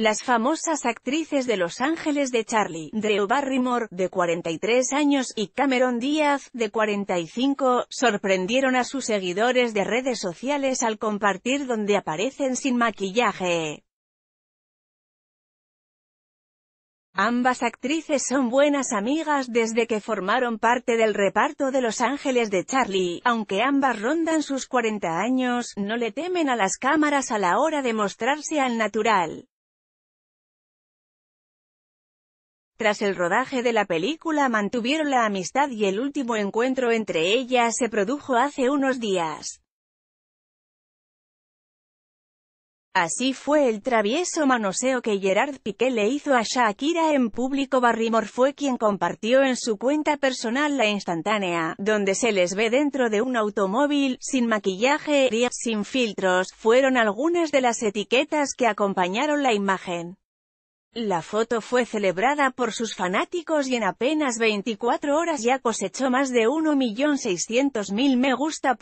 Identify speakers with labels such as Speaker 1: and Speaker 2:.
Speaker 1: Las famosas actrices de Los Ángeles de Charlie, Drew Barrymore, de 43 años, y Cameron Díaz, de 45, sorprendieron a sus seguidores de redes sociales al compartir donde aparecen sin maquillaje. Ambas actrices son buenas amigas desde que formaron parte del reparto de Los Ángeles de Charlie, aunque ambas rondan sus 40 años, no le temen a las cámaras a la hora de mostrarse al natural. Tras el rodaje de la película mantuvieron la amistad y el último encuentro entre ellas se produjo hace unos días. Así fue el travieso manoseo que Gerard Piqué le hizo a Shakira en público Barrymore fue quien compartió en su cuenta personal la instantánea, donde se les ve dentro de un automóvil, sin maquillaje y sin filtros, fueron algunas de las etiquetas que acompañaron la imagen. La foto fue celebrada por sus fanáticos y en apenas 24 horas ya cosechó más de 1.600.000 me gusta.